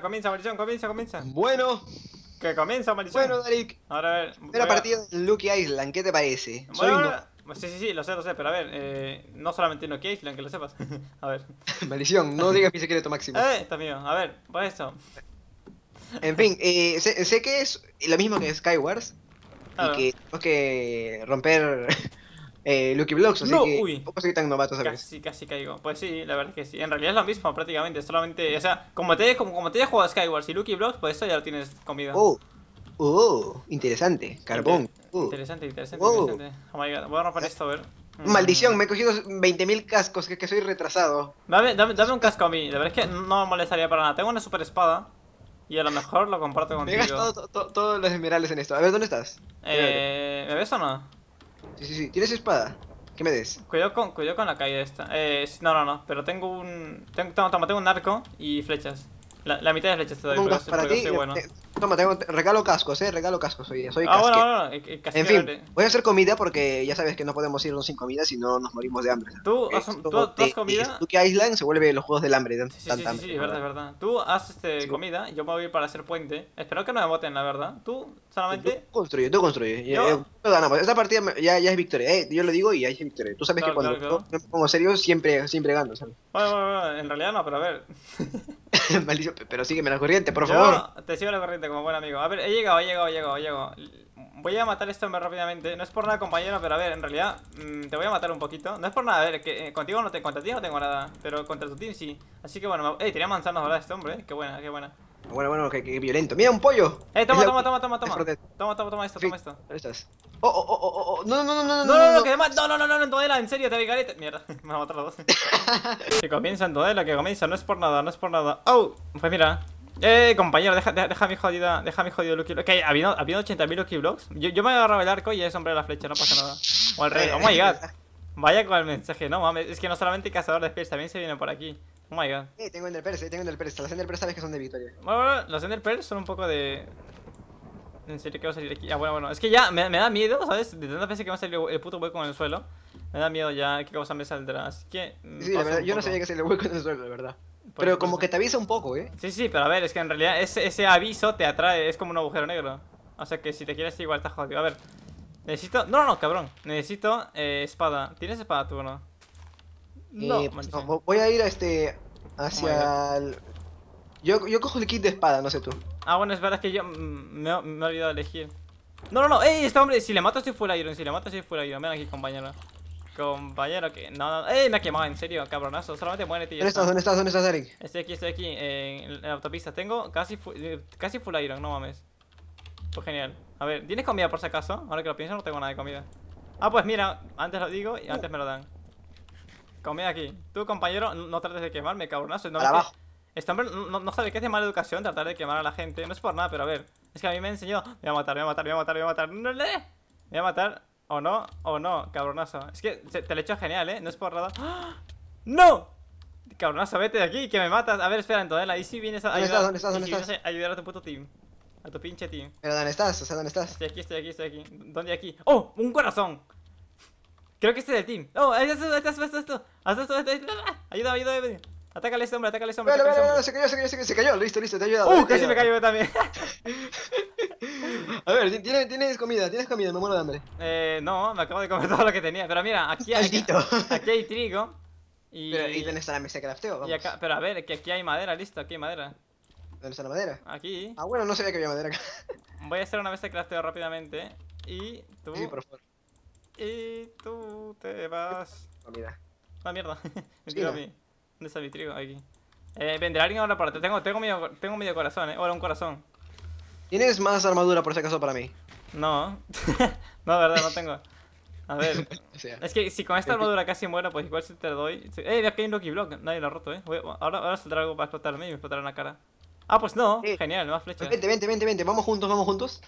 Comienza, maldición, comienza, comienza. Bueno, Que comienza, maldición. bueno, Darik. Ahora a ver. Primera a- partida en Lucky Island, ¿qué te parece? Bueno, Sí, sí, sí, lo sé, lo sé, pero a ver, eh, no solamente en Nokia Island, que lo sepas. a ver. Maldición, no digas mi secreto máximo. Eh, está mío, a ver, pues eso. En fin, eh, sé, sé que es lo mismo que Skywars Claro. y que tenemos que romper eh, Lucky Blocks, así No, que uy. tampoco soy tan novato, ¿sabes? Casi, casi caigo. Pues sí, la verdad es que sí. En realidad es lo mismo prácticamente, solamente, o sea, como te como, como te hayas jugado Skywars y Lucky Blocks, pues eso ya lo tienes comida. Oh, oh, interesante, carbón. Uh. Interesante, interesante, Oh. interesante. Oh my god, voy a romper esto, a ver. Mm. Maldición, me he cogido 20.000 cascos, que, que soy retrasado. Dame, dame, dame un casco a mí, la verdad es que no me molestaría para nada. Tengo una super espada y a lo mejor lo comparto Me he contigo. gastado to- to- todos los esmerales en esto. A ver, ¿dónde estás? Eh, ¿Me ves o no? Sí, sí, sí. ¿Tienes espada? ¿Qué me des? Cuidado con, cuidado con la caída esta. Eh, no, no, no, pero tengo un... Tengo, toma, tengo un arco y flechas. La, la mitad de flechas te doy, porque, para porque ti. soy bueno. Toma, tengo, regalo cascos, eh. Regalo cascos, oye. Soy Ah, bueno, casquero. bueno, bueno, eh, casi En que fin, voy a hacer comida porque ya sabes que no podemos irnos sin comida si no nos morimos de hambre. ¿Tú has, tú, tú has comida? de Lucky Island se vuelve los juegos del hambre. Sí, sí, sí, sí, es verdad, es verdad. Tú has este, comida, yo me voy para hacer puente. Espero que no me voten, la verdad. Tú solamente... Tú construye, tú construye. Yo- eh, ganamos. Esta partida ya, ya es victoria. Eh, yo lo digo y ya es victoria. Tú sabes que cuando me pongo serio siempre, siempre gano, ¿sabes? Bueno, bueno, bueno, en realidad no, pero a ver. Pero sígueme la corriente, por Yo favor. te sigo la corriente como buen amigo. A ver, he llegado, he llegado, he llegado, he llegado. Voy a matar a este hombre rápidamente. No es por nada, compañero, pero a ver, en realidad mm, te voy a matar un poquito. No es por nada, a ver, que eh, contigo no te, contra ti no tengo nada, pero contra tu team sí. Así que bueno, me... eh, tenía manzanas ahora este hombre, eh. Qué buena, qué buena. Bueno, bueno, que, que violento. Mira, un pollo. Eh, toma, toma, toma, toma, toma. Toma, toma, toma esto, toma esto. ¿Dónde estás? Oh, oh, oh, oh, oh. No, no, no, no, no, No, no, no, que además. No, no, no, no, en Todela, en serio, te te- Mierda, me va a matar los dos. que comienza en Todela, que comienza, no es por nada, no es por nada. Oh, pues mira. Eh, compañero, deja, deja, deja mi jodida, deja mi jodido Lucky Block. Que ha habido, ha habido 80.000 Lucky Blocks. Yo, yo me agarraba el arco y es hombre de la flecha, no pasa nada. O al revés, oh my god. Vaya con el mensaje, no mames. Es que no solamente cazador de spears, también se viene por aquí. Oh my god. Eh, tengo Enderpearls, eh, tengo Enderpearls. Las Enderpearls sabes que son de victoria. Bueno, bueno, los Ender Pearls son un poco de. En serio, que va a salir aquí. Ah, bueno, bueno. Es que ya me, me da miedo, ¿sabes? De tantas veces que va a salir el puto hueco en el suelo. Me da miedo ya qué cosa me saldrá. Así que. mm, Sí, la verdad, yo no sabía que se le hueco en el suelo, la verdad. Por Pero como que te avisa un poco, ¿eh? Sí, sí, pero a ver, es que en realidad ese, ese aviso te atrae. Es como un agujero negro. O sea que si te quieres igual estás jodido. A ver. Necesito. No, no, no, cabrón. Necesito eh, espada. ¿Tienes espada tú o no? No, Eh, no, vo- voy a ir a este. hacia. el- Yo, yo cojo el kit de espada, no sé tú. Ah, bueno, es verdad es que yo mm, me, he- me he olvidado de elegir. No, no, no, ey, este hombre, si le mato soy full iron, si le mato soy full iron. Ven aquí, compañero. Compañero, que. No, no, ey, me ha quemado, en serio, cabronazo. Solamente muérete ¿Dónde estás? está. ¿Dónde estás? ¿Dónde estás, Eric? Estoy aquí, estoy aquí, en, en la autopista. Tengo casi, fu- eh, casi full iron, no mames. Pues genial. A ver, ¿tienes comida por si acaso? Ahora que lo pienso, no tengo nada de comida. Ah, pues mira, antes lo digo y antes me lo dan. Comida aquí. Tú, compañero, no, trates de quemarme, cabronazo. No que- abajo. este hombre no, no- sabe que es de mala educación tratar de quemar a la gente. No es por nada, pero a ver. Es que a mí me enseñó. Me voy a matar, me voy a matar, me voy a matar, me voy a matar. No, me voy a matar. O no, o no, cabronazo. Es que te lo he hecho genial, ¿eh? No es por nada. ¡Ah! ¡No! Cabronazo, vete de aquí, que me matas. A ver, espera, entonces ahí sí vienes a ¿Dónde ayudar. estás? ¿Dónde estás? a ayudar a tu puto team. A tu pinche team. ¿Pero dónde estás? O sea, ¿dónde estás? Estoy aquí, estoy aquí, estoy aquí. ¿Dónde aquí? ¡Oh! ¡Un corazón! Creo que este es del team. ¡Oh! Haz esto, haz esto, haz esto. Haz esto, haz esto. Ayuda, ayuda, ayuda. Atácale a este hombre, atácale a este hombre. Vale, vale, este vale, se cayó, se cayó, se cayó, se cayó. Listo, listo, te he ayudado. ¡Uh! te he Casi me cayó yo también. A ver, ti- tienes, tienes comida, tienes comida, me muero de hambre. eh, no, me acabo de comer todo lo que tenía. Pero mira, aquí hay, aquí hay trigo. Y, Pero, ¿y dónde está la mesa de crafteo? y Vamos. acá, pero a ver, que aquí hay madera, listo, aquí hay madera. ¿Dónde está la madera? Aquí. Ah, bueno, no sabía que había madera acá. Voy a hacer una mesa de crafteo rápidamente. Y tú. Sí, por favor. Y tú te vas. Comida. Ah, mierda. me Sí, tiró a mí. ¿Dónde está mi trigo? Aquí. Eh, vendrá alguien ahora para Tengo, tengo, medio, tengo medio corazón, eh. Hola, un corazón. ¿Tienes más armadura por si acaso para mí? No. no, verdad, no tengo. A ver. O sea, Es que si con esta armadura casi muero, pues igual si te doy. ¡Eh! Aquí hay un Lucky Block. Nadie lo ha roto, eh. Voy- ahora, ahora saldrá algo para explotarme y me explotará en la cara. Ah, pues no. Sí. Genial, más flechas. Vente, vente, vente, vente. Vamos juntos, vamos juntos.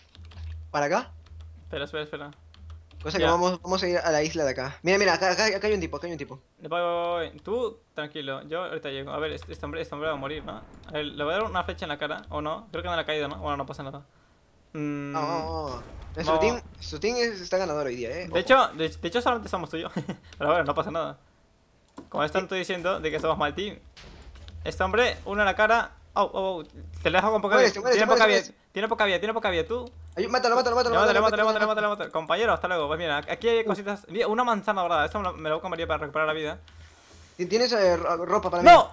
Para acá. Espera, espera, espera. Cosa que vamos, vamos a ir a la isla de acá. Mira, mira, acá, acá, acá hay un tipo, acá hay un tipo. Voy, voy, voy, voy. Tú, tranquilo, yo ahorita llego. A ver, este, este hombre, este hombre va a morir, ¿no? A ver, le voy a dar una flecha en la cara, ¿o no? Creo que no le ha caído, ¿no? Bueno, no pasa nada. Mm, No, no, no. Nuestro no. team, su team es- está ganador hoy día, eh. De hecho, de, de hecho solamente somos tú y yo. Pero bueno, no pasa nada. Como no estoy diciendo de que somos mal team. Este hombre, uno en la cara Oh, oh, oh. Te lo dejo con poca vida. Tiene poca vida. Tiene poca vida, tiene poca vida. Tú. Ay, mátalo, mátalo, mátalo. Mátalo, levátale, mátalo, levátale, levátale. Compañero, hasta luego. Pues mira, aquí hay cositas. Mira, una manzana dorada. Esto me lo comería para recuperar la vida. mátalo. ¿Tienes eh, ro- ropa para mí? ¡No!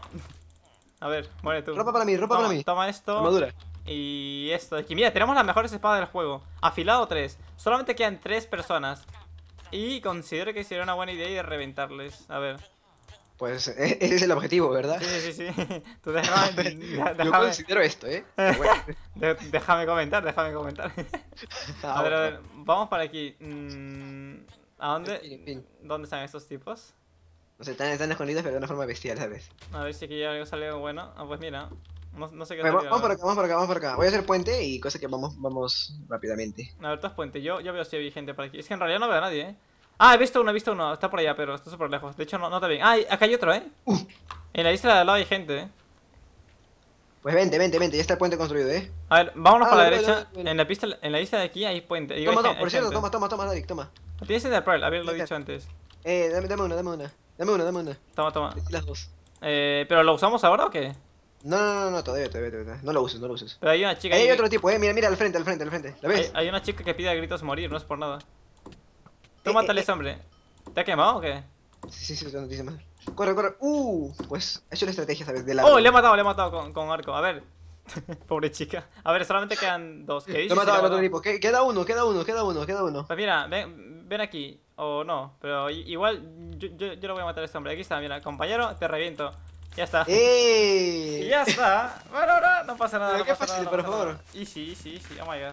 A ver, muere tú. Ropa para mí, ropa toma, para mí. Toma esto. Armadura. Y esto de aquí. Mira, tenemos las mejores espadas del juego. Afilado 3. Solamente quedan 3 personas. Y considero que sería una buena idea ir a reventarles. A ver. Pues ese es el objetivo, ¿verdad? Sí, sí, sí. Tú déjame, de- Yo déjame, considero esto, ¿eh? Pero bueno. de- déjame comentar, déjame comentar. Ah, A ver, a ver, vamos para aquí. Mm, ¿A dónde? ¿Dónde están estos tipos? No sé, están, están escondidos, pero de una forma bestial, ¿sabes? A ver si aquí ya sale algo bueno. Ah, pues mira. No, no sé qué Bueno, vamos por acá, vamos por acá, vamos por acá. Voy a hacer puente y cosa que vamos, vamos rápidamente. A ver, tú has puente. Yo, yo veo si hay gente por aquí. Es que en realidad no veo a nadie, ¿eh? Ah, he visto uno, he visto uno. Está por allá, pero está súper lejos. De hecho, no, no te ven. Ah, acá hay otro, ¿eh? Uh. En la isla de al lado hay gente, ¿eh? Pues vente, vente, vente, ya está el puente construido, ¿eh? A ver, vámonos Ah, para la derecha. En la pista, en la isla de aquí hay puente. Digo, Toma, hay por hay cierto, toma, toma, toma, David, toma. Tienes Ender Pearl, haberlo Ahí está. dicho antes. Eh, dame, dame una, dame una. Dame una, dame una. Toma, toma. Las dos. Eh, ¿Pero lo usamos ahora o qué? No, no, no, no, todavía, todavía, todavía. No lo uses, no lo uses. Pero hay una chica Ahí hay otro tipo, eh. Mira, mira, al frente, al frente, al frente. ¿La hay, ves? hay una chica que pide a gritos morir, no es por nada. Tú Eh, mátale eh, ese hombre. ¿Te ha quemado o qué? Sí, sí, sí, otra noticia más. Corre, corre. Uh, pues ha hecho la estrategia, ¿sabes? De la. Oh, le he matado, le he matado con, con arco. A ver. Pobre chica. A ver, solamente quedan dos. ¿Qué dices? Lo he matado al he otro tipo. Que- Queda uno, queda uno, queda uno, queda uno. Pues mira, ven, ven aquí. O no, pero igual yo, yo, yo lo voy a matar a este hombre. Aquí está, mira, compañero, te reviento. Ya está. ¡Eh! Y ya está. Bueno, no, no pasa nada. Pero no qué pasa fácil, nada, por no favor. nada. Easy, easy, easy. Oh my god.